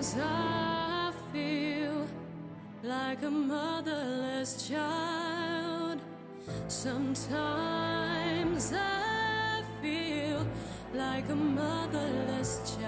Sometimes I feel like a motherless child. Sometimes I feel like a motherless child.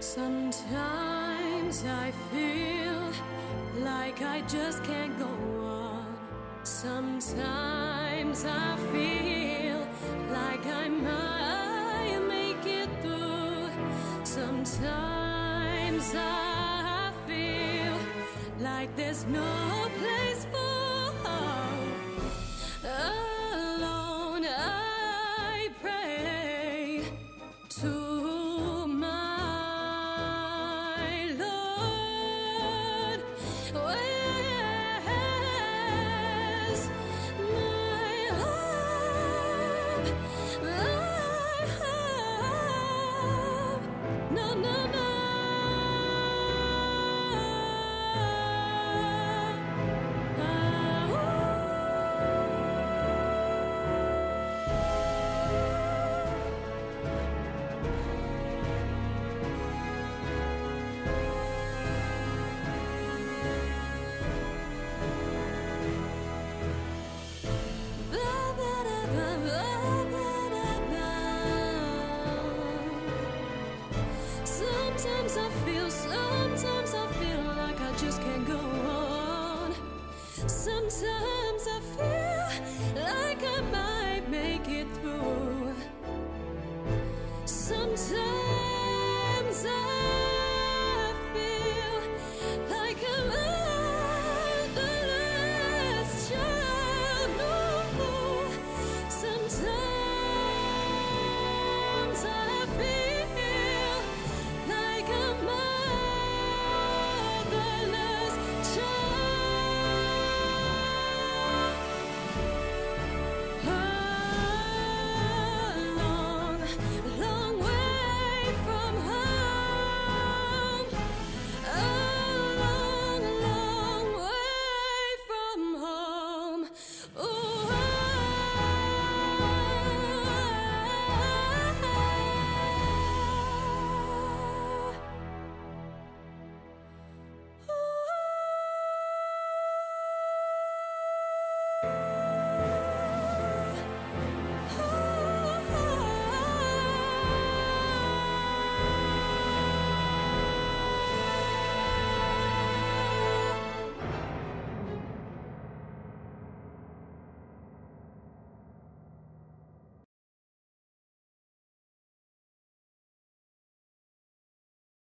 Sometimes I feel like I just can't go on. Sometimes I feel like I might make it through. Sometimes I feel like there's no